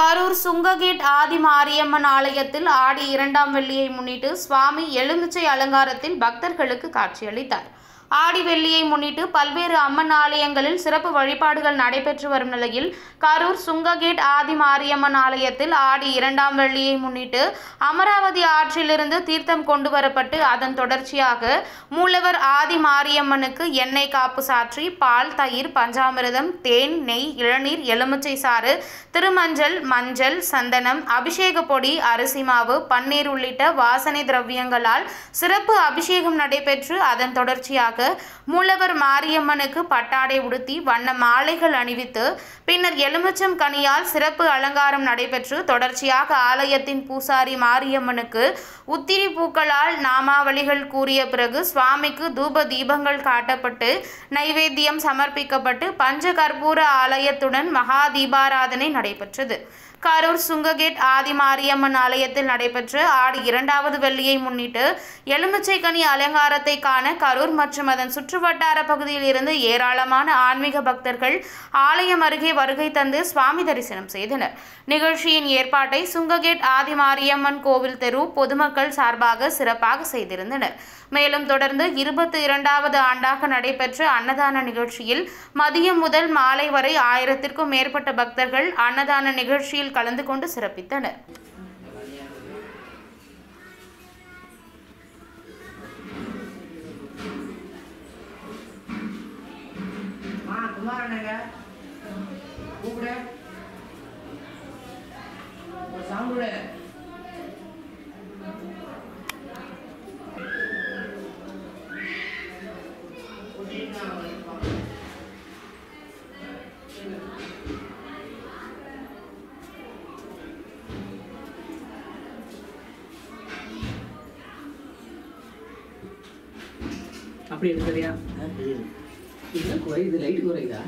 கரூர் சுங்ககேட் ஆதி மாரியம்மன் ஆலயத்தில் ஆடி இரண்டாம் வெள்ளியை முன்னிட்டு சுவாமி எலுமிச்சை அலங்காரத்தில் பக்தர்களுக்கு காட்சியளித்தார். ஆடி வெள்ளியை முன்னிட்டு பல்வேறு அம்மன் ஆலயங்களில் சிறப்பு வழிபாடுகள் நடைபெற்று வரும் நிலையில் கரூர் சுங்ககேட் ஆதி மாரியம்மன் ஆலயத்தில் ஆடி இரண்டாம் வெள்ளியை முன்னிட்டு அமராவதி ஆற்றிலிருந்து தீர்த்தம் கொண்டு வரப்பட்டு அதன் தொடர்ச்சியாக மூலவர் ஆதி மாரியம்மனுக்கு எண்ணெய் காப்பு சாற்றி பால் தயிர் பஞ்சாமிரதம் தேன் நெய் இளநீர் எலுமிச்சை சாறு திருமஞ்சள் மஞ்சள் சந்தனம் அபிஷேக பொடி அரிசி மாவு பன்னீர் உள்ளிட்ட வாசனை திரவியங்களால் சிறப்பு அபிஷேகம் நடைபெற்று அதன் தொடர்ச்சியாக மூலவர் மாரியம்மனுக்கு பட்டாடை உடுத்தி வண்ண மாலைகள் அணிவித்து பின்னர் எலுமிச்சம் கனியால் சிறப்பு அலங்காரம் நடைபெற்று தொடர்ச்சியாக ஆலயத்தின் பூசாரி மாரியம்மனுக்கு உத்திரி பூக்களால் நாமாவளிகள் கூறிய பிறகு சுவாமிக்கு தூப தீபங்கள் காட்டப்பட்டு நைவேத்தியம் சமர்ப்பிக்கப்பட்டு பஞ்ச கற்பூர ஆலயத்துடன் மகா தீபாராதனை நடைபெற்றது. கரூர் சுங்ககேட் ஆதி மாரியம்மன் ஆலயத்தில் நடைபெற்ற ஆடி இரண்டாவது வெள்ளியை முன்னிட்டு எலுமிச்சை கனி அலங்காரத்தை காண கரூர் மற்றும் அதன் சுற்றுவட்டார பகுதியில் இருந்து ஏராளமான ஆன்மீக பக்தர்கள் ஆலயம் அருகே வருகை தந்து சுவாமி தரிசனம் செய்தனர். நிகழ்ச்சியின் ஏற்பாட்டை சுங்ககேட் ஆதிமாரியம்மன் கோவில் தெரு பொதுமக்கள் சார்பாக சிறப்பாக செய்திருந்தனர். மேலும் தொடர்ந்து இருபத்தி இரண்டாவது ஆண்டாக நடைபெற்ற அன்னதான நிகழ்ச்சியில் மதியம் முதல் மாலை வரை ஆயிரத்திற்கும் மேற்பட்ட பக்தர்கள் அன்னதான நிகழ்ச்சியில் கலந்து கொண்டு சிறப்பித்தனர். மா குமாரண்ணங்க கூப்பிடு ஒரு சாம்பிடு அப்படி எடுக்கலையா என்ன குறையுது லைட் குறையுதா